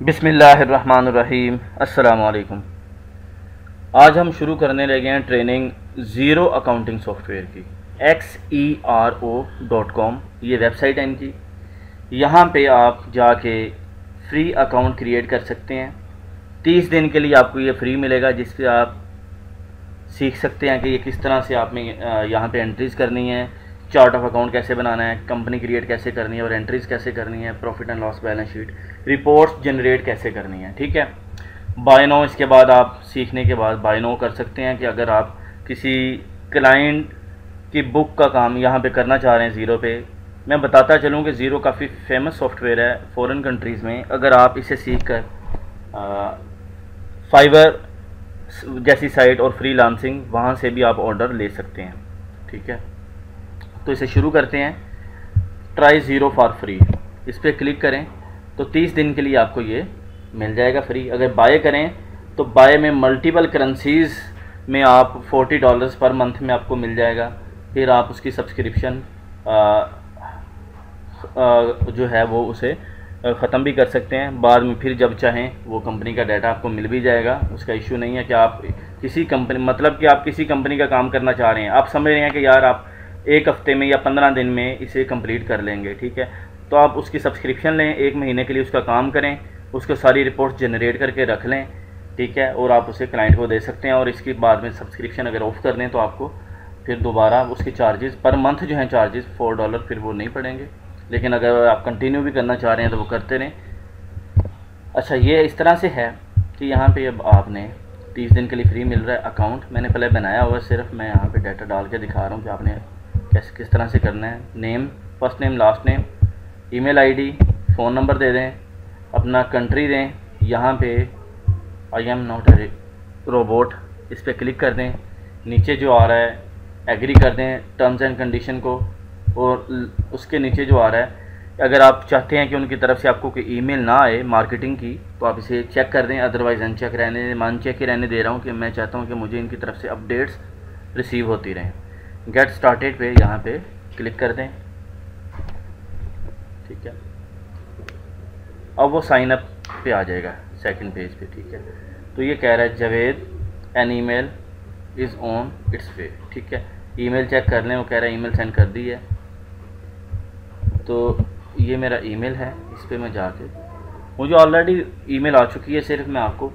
बिसमीम असलकुम आज हम शुरू करने लगे हैं ट्रेनिंग ज़ीरो अकाउंटिंग सॉफ्टवेयर की। X E R O dot com ये वेबसाइट है इनकी। यहाँ पे आप जाके फ्री अकाउंट क्रिएट कर सकते हैं। तीस दिन के लिए आपको ये फ्री मिलेगा जिस पे आप सीख सकते हैं कि ये किस तरह से आप में यहाँ पे एंट्रीज़ करनी है। चार्ट ऑफ़ अकाउंट कैसे बनाना है कंपनी क्रिएट कैसे करनी है और एंट्रीज कैसे करनी है profit and loss balance sheet reports generate कैसे करनी है, ठीक है? बायनो इसके बाद आप सीखने के बाद बायनो कर सकते हैं कि अगर आप किसी क्लाइंट की बुक का काम यहाँ पे करना चाह रहे हैं ज़ीरो पे, मैं बताता चलूँ कि ज़ीरो काफ़ी फ़ेमस सॉफ्टवेयर है फ़ॉरेन कंट्रीज़ में। अगर आप इसे सीख कर फाइवर जैसी साइट और फ्री लांसिंग वहाँ से भी आप ऑर्डर ले सकते हैं, ठीक है? तो इसे शुरू करते हैं। ट्राई ज़ीरो फॉर फ्री इस पर क्लिक करें तो 30 दिन के लिए आपको ये मिल जाएगा फ्री अगर बाय करें तो बाय में मल्टीपल करेंसीज़ में आप 40 डॉलर्स पर मंथ में आपको मिल जाएगा। फिर आप उसकी सब्सक्रिप्शन जो है वो उसे ख़त्म भी कर सकते हैं। बाद में फिर जब चाहें, वो कंपनी का डाटा आपको मिल भी जाएगा। उसका इशू नहीं है कि आप किसी कंपनी मतलब कि आप किसी कंपनी का काम करना चाह रहे हैं। आप समझ रहे हैं कि यार आप एक हफ़्ते में या पंद्रह दिन में इसे कंप्लीट कर लेंगे, ठीक है? तो आप उसकी सब्सक्रिप्शन लें, एक महीने के लिए उसका काम करें, उसको सारी रिपोर्ट जनरेट करके रख लें, ठीक है? और आप उसे क्लाइंट को दे सकते हैं और इसके बाद में सब्सक्रिप्शन अगर ऑफ़ कर दें तो आपको फिर दोबारा उसके चार्जेस पर मंथ जो हैं चार्जेस फोर डॉलर फिर वो नहीं पड़ेंगे। लेकिन अगर आप कंटिन्यू भी करना चाह रहे हैं तो वो करते रहें। अच्छा ये इस तरह से है कि यहाँ पे अब आपने तीस दिन के लिए फ्री मिल रहा है अकाउंट मैंने पहले बनाया हुआ सिर्फ़ मैं यहाँ पे डाटा डाल के दिखा रहा हूँ कि आपने कैसे, किस तरह से करना है? Name first name last name email ID phone number दे दें, अपना कंट्री दें, यहाँ पे I am not a robot इस पर क्लिक कर दें, नीचे जो आ रहा है एग्री कर दें टर्म्स एंड कंडीशन को, और उसके नीचे जो आ रहा है, अगर आप चाहते हैं कि उनकी तरफ़ से आपको कोई ईमेल ना आए मार्केटिंग की तो आप इसे चेक कर दें अदरवाइज़ अनचेक रहने, मान चेक ही रहने दे रहा हूँ कि मैं चाहता हूँ कि मुझे इनकी तरफ़ से अपडेट्स रिसीव होती रहें। गेट स्टार्टेड पे यहाँ पे क्लिक कर दें। ठीक है? अब वो साइन अप पे आ जाएगा सेकंड पेज पे, ठीक है? तो ये कह रहा है Javed an email is on its way ठीक है? ईमेल चेक कर लें, वो कह रहा है ईमेल सेंड कर दी है। तो ये मेरा ईमेल है, इस पर मैं जाके, मुझे ऑलरेडी ईमेल आ चुकी है, सिर्फ़ मैं आपको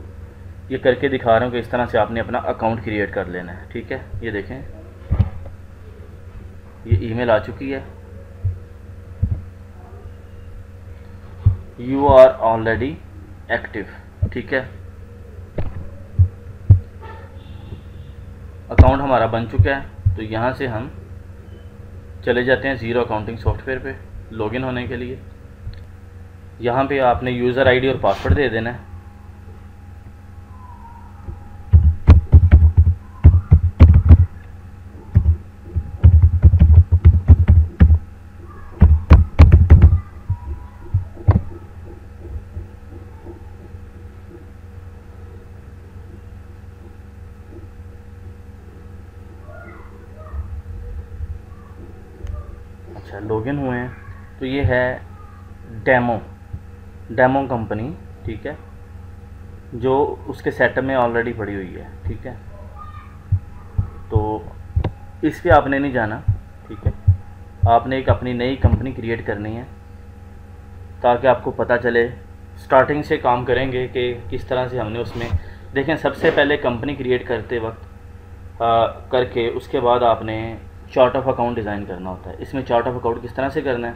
ये करके दिखा रहा हूँ कि इस तरह से आपने अपना अकाउंट क्रिएट कर लेना है, ठीक है? ये देखें। ये ईमेल आ चुकी है। यू आर ऑलरेडी एक्टिव ठीक है? अकाउंट हमारा बन चुका है तो यहाँ से हम चले जाते हैं ज़ीरो अकाउंटिंग सॉफ्टवेयर पे लॉगिन होने के लिए। यहाँ पे आपने यूज़र आईडी और पासवर्ड दे देना है। अच्छा लॉगिन हुए हैं। तो ये है डेमो डेमो कंपनी ठीक है जो उसके सेटअप में ऑलरेडी पड़ी हुई है ठीक है। तो इस पर आपने नहीं जाना ठीक है। आपने एक अपनी नई कंपनी क्रिएट करनी है ताकि आपको पता चले स्टार्टिंग से काम करेंगे कि किस तरह से हमने उसमें देखें सबसे पहले कंपनी क्रिएट करते वक्त आ, करके उसके बाद आपने चार्ट ऑफ़ अकाउंट डिज़ाइन करना होता है। इसमें चार्ट ऑफ़ अकाउंट किस तरह से करना है?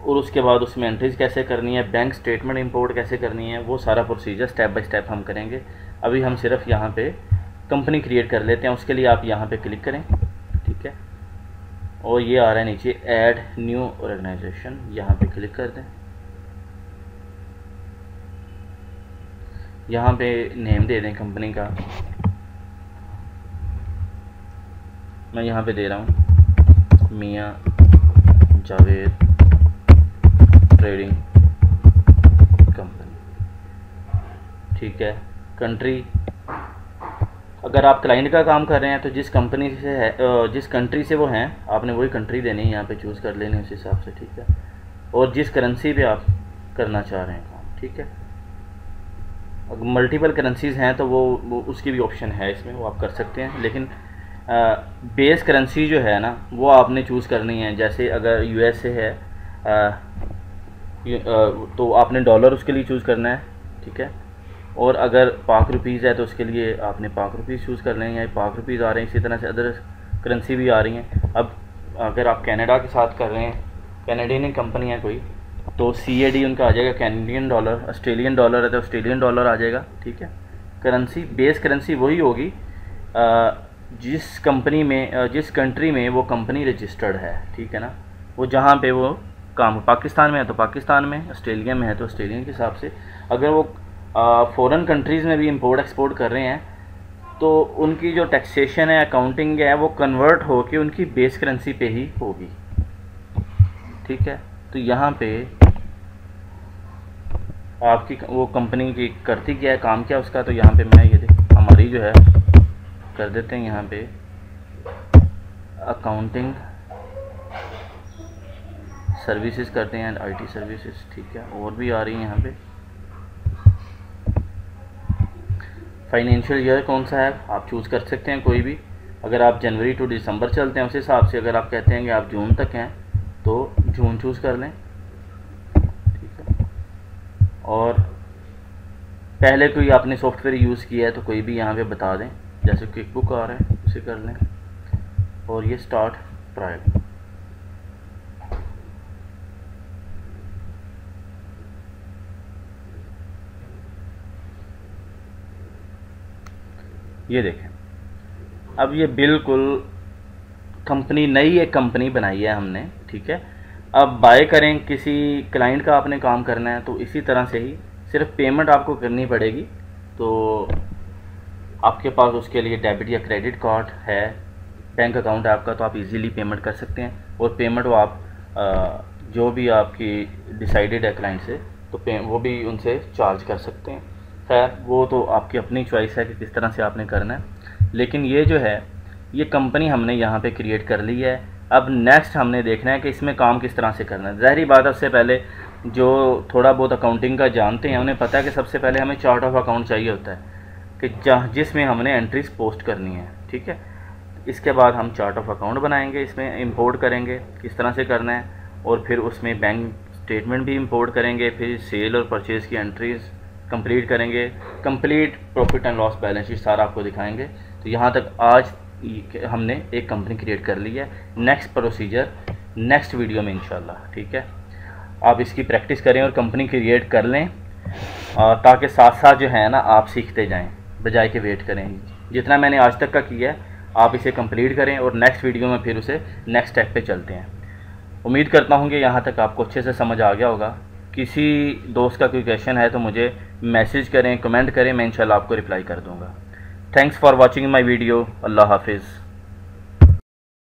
और उसके बाद उसमें एंट्रीज कैसे करनी है? बैंक स्टेटमेंट इंपोर्ट कैसे करनी है? वो सारा प्रोसीजर स्टेप बाय स्टेप हम करेंगे। अभी हम सिर्फ़ यहाँ पे कंपनी क्रिएट कर लेते हैं। उसके लिए आप यहाँ पे क्लिक करें। ठीक है? और ये आ रहा है नीचे ऐड न्यू ऑर्गेनाइजेशन यहाँ पे क्लिक कर दें। यहाँ पे नेम दे दें कंपनी का। मैं यहाँ पे दे रहा हूँ। मियाँ, जावेद, ट्रेडिंग कंपनी। ठीक है। कंट्री, अगर आप क्लाइंट का काम कर रहे हैं तो जिस कंपनी से है जिस कंट्री से वो हैं, आपने वही कंट्री देनी है, यहाँ पे चूज़ कर लेनी उस हिसाब से, ठीक है। और जिस करेंसी पे आप करना चाह रहे हैं काम, ठीक है। अगर मल्टीपल करेंसीज़ हैं तो वो वो, उसकी भी ऑप्शन है, इसमें वो आप कर सकते हैं। लेकिन बेस करेंसी जो है ना वो आपने चूज़ करनी है। जैसे अगर यूएस से है आ, तो आपने डॉलर उसके लिए चूज़ करना है ठीक है? और अगर पाक रुपीज़ है तो उसके लिए आपने पाक रुपीज़ चूज़ कर लेंगे पाक रुपीज़ आ रहे हैं इसी तरह से अदर करेंसी भी आ रही हैं। अब अगर आप कनाडा के साथ कर रहे हैं कैनेडियन कंपनी है कोई तो सी ए डी उनका आ जाएगा कैनेडियन डॉलर ऑस्ट्रेलियन डॉलर है तो ऑस्ट्रेलियन डॉलर आ जाएगा ठीक है? करेंसी बेस करेंसी वही होगी। जिस कंपनी में जिस कंट्री में वो कंपनी रजिस्टर्ड है, ठीक है ना? वो जहाँ पे वो काम, पाकिस्तान में है तो पाकिस्तान में, ऑस्ट्रेलिया में है तो ऑस्ट्रेलिया के हिसाब से। अगर वो फ़ॉरेन कंट्रीज़ में भी इंपोर्ट एक्सपोर्ट कर रहे हैं तो उनकी जो टैक्सेशन है अकाउंटिंग है, वो कन्वर्ट हो के उनकी बेस करेंसी पे ही होगी। ठीक है? तो यहाँ पे आपकी वो कंपनी की करती क्या है, काम क्या उसका तो यहाँ पे मैं ये देख, हमारी जो है कर देते हैं यहाँ पे। अकाउंटिंग सर्विसेज़ करते हैं आईटी सर्विसेज़ ठीक है? और भी आ रही हैं यहाँ पे। फाइनेंशियल ईयर कौन सा है? आप चूज़ कर सकते हैं कोई भी। अगर आप जनवरी टू दिसंबर चलते हैं, उस हिसाब से अगर आप कहते हैं कि आप जून तक हैं तो जून चूज़ कर लें। ठीक है? और पहले कोई आपने सॉफ्टवेयर यूज़ किया है तो कोई भी यहाँ पे बता दें। जैसे क्विक बुक आ रहा है, उसे कर लें। और ये स्टार्ट ट्रायल ये देखें। अब ये बिल्कुल कंपनी नई एक कंपनी बनाई है हमने, ठीक है? अब बाय करें, किसी क्लाइंट का आपने काम करना है तो इसी तरह से ही सिर्फ़ पेमेंट आपको करनी पड़ेगी। तो आपके पास उसके लिए डेबिट या क्रेडिट कार्ड है बैंक अकाउंट है आपका तो आप इजीली पेमेंट कर सकते हैं। और पेमेंट वो आप जो भी आपकी डिसाइडेड है क्लाइंट से तो वो भी उनसे चार्ज कर सकते हैं। खैर, वो तो आपकी अपनी चॉइस है कि किस तरह से आपने करना है। लेकिन ये जो है, ये कंपनी हमने यहाँ पे क्रिएट कर ली है। अब नेक्स्ट हमने देखना है कि इसमें काम किस तरह से करना है। ज़ाहरी बात उससे पहले जो थोड़ा बहुत अकाउंटिंग का जानते हैं, उन्हें पता है कि सबसे पहले हमें चार्ट ऑफ़ अकाउंट चाहिए होता है। कि जहाँ जिसमें हमने एंट्रीज पोस्ट करनी है, ठीक है? इसके बाद हम चार्ट ऑफ़ अकाउंट बनाएँगे, इसमें इंपोर्ट करेंगे, किस तरह से करना है, और फिर उसमें बैंक स्टेटमेंट भी इंपोर्ट करेंगे, फिर सेल और परचेज़ की एंट्रीज़ कंप्लीट करेंगे। Complete profit and loss balance sheet सारा आपको दिखाएँगे। तो यहाँ तक आज हमने एक कंपनी क्रिएट कर ली है। नेक्स्ट प्रोसीजर नेक्स्ट वीडियो में इंशाल्लाह, ठीक है? आप इसकी प्रैक्टिस करें और कंपनी क्रिएट कर लें ताकि साथ साथ जो है ना, आप सीखते जाएँ। बजाय के वेट करें जितना मैंने आज तक का किया है, आप इसे कंप्लीट करें और नेक्स्ट वीडियो में फिर उसे नेक्स्ट स्टेप पे चलते हैं। उम्मीद करता हूँ कि यहाँ तक आपको अच्छे से समझ आ गया होगा। किसी दोस्त का कोई क्वेश्चन है तो मुझे मैसेज करें कमेंट करें, मैं इंशाल्लाह आपको रिप्लाई कर दूँगा। Thanks for watching my video अल्लाह हाफिज़।